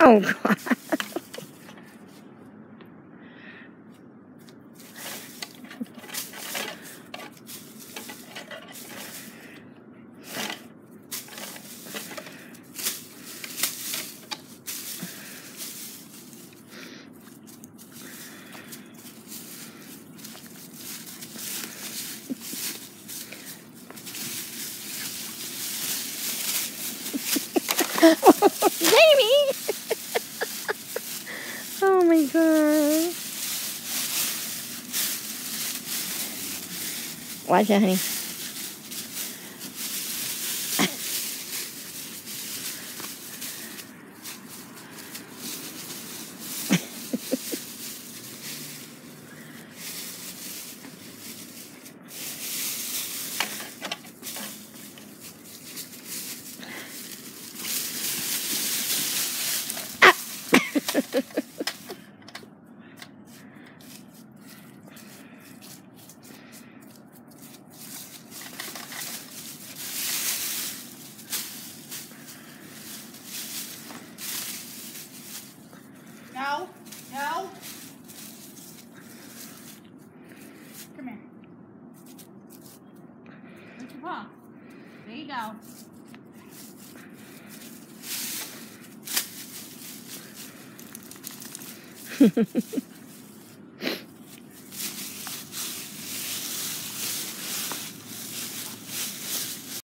Oh, God. Jamie! My god. Watch out, honey. No, no. Come here. Put your paw. There you go.